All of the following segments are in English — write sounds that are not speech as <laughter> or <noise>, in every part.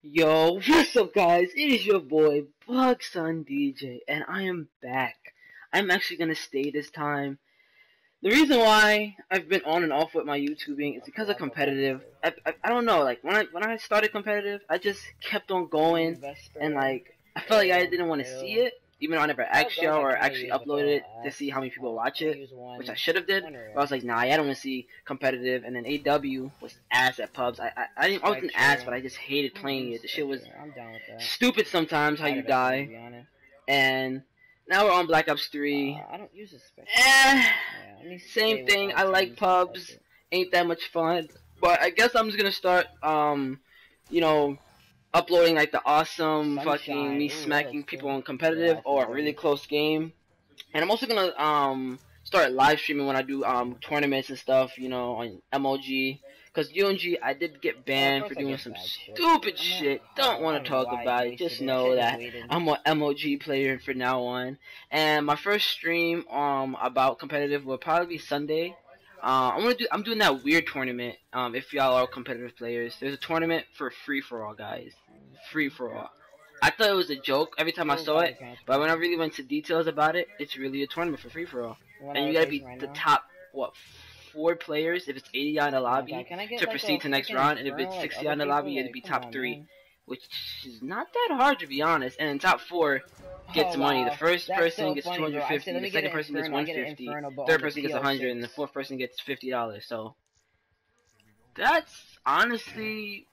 Yo, what's up guys? It is your boy, Bugson DJ, and I am back. I'm actually gonna stay this time. The reason why I've been on and off with my YouTubing is because of competitive. I, I, I don't know, like, when I, when I started competitive, I just kept on going, and like, I felt like I didn't want to see it, even though I never asked y'all or actually uploaded it to see how many people watch it, which I should have did. But I was like, nah, I don't want to see competitive. And then AW was ass at pubs. I I, I, didn't, I wasn't ass, but I just hated playing it. The shit was stupid sometimes how you die. And now we're on Black Ops 3. Uh, I don't use this. Eh, same thing. I like pubs. Ain't that much fun. But I guess I'm just gonna start, um, you know, uploading like the awesome Sunshine. fucking me smacking people in competitive or a really close game. And I'm also gonna um start live streaming when I do um tournaments and stuff, you know, on MOG. Cause UMG I did get banned for doing some shit. stupid not- shit. Don't want to talk about it. Just know that. I'm a MOG player for now on. And my first stream um about competitive will probably be Sunday. Uh, I'm gonna do. I'm doing that weird tournament. Um, if y'all are competitive players, there's a tournament for free for all, guys. Free for all. I thought it was a joke every time I saw it, but when I really went to details about it, it's really a tournament for free for all. And you gotta be the top what four players if it's 80 on the lobby to proceed to next round, and if it's 60 on the lobby, to be top three, which is not that hard to be honest. And in top four gets Oh, money. wow. The first That's person so gets funny, 250, said, the second person gets Inferno, I 150, Inferno, but third person gets 100, and the fourth person gets fifty dollars. So that's honestly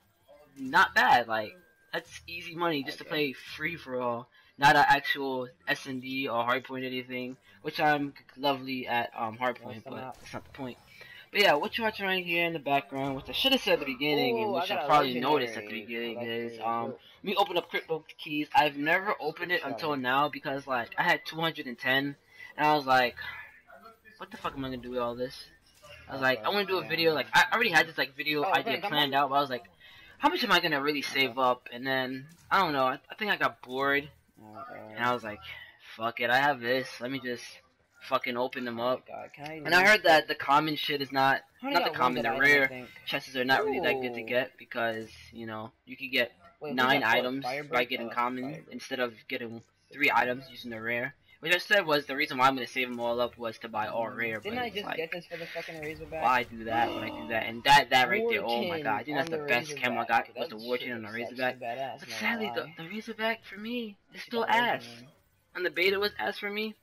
not bad. Like that's easy money just to play free for all, not an actual S and D or hardpoint or anything. Which I'm lovely at um hardpoint, but that's not the point. But yeah, what you're watching right here in the background, which I should have said at the beginning, and Ooh, I which I a probably noticed at the beginning, is um me open up crypto keys. I've never opened it until now because like I had 210, and I was like, what the fuck am I gonna do with all this? I was like, I want to do a video. Like I already had this like video Oh, idea planned out, but I was like, how much am I gonna really save up? And then I don't know. I, I think I got bored, and I was like, fuck it. I have this. Let me just fucking open them oh up. God, can I And I heard that the common shit is not not the common, the rare chests are not really that good to get because you know you could get Wait, nine items by getting Oh, common Firebird. instead of getting three items using the rare. Which I said was the reason why I'm gonna save them all up was to buy all rare. Didn't I just like, get this for the fucking Razorback? why do that when I do that? And that that right there, oh my god, I think that's on the best camo I got was the Warton shit on the Razorback. badass, But sadly, the, the Razorback for me is still ass. And the beta was ass for me.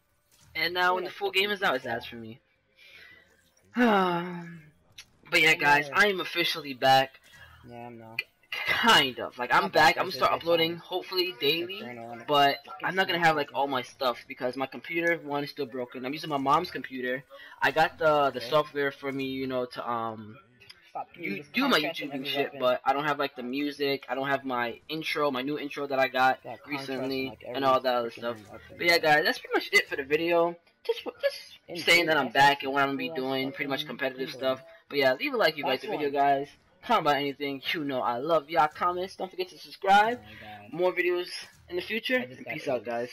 And now when the full game is out, it's ass for me. <sighs> <sighs> but yeah, guys, I am officially back. Yeah, I'm no. Kind of. Like, I'm back. I'm gonna start uploading, hopefully, daily. But I'm not gonna have like all my stuff because my computer one is still broken. I'm using my mom's computer. I got the the software for me, you know, to um You do my YouTube and shit, weapon. but I don't have like the music. I don't have my intro, my new intro that I got Got contrast in, recently, like, and all that other stuff. But yeah, guys, that's pretty much it for the video. Just just In saying that I'm back and what I'm gonna be doing, pretty much competitive stuff. But yeah, leave a like if you like the video, guys. Comment about anything. You know I love y'all comments. Don't forget to subscribe. Oh. More videos in the future. And peace out, guys.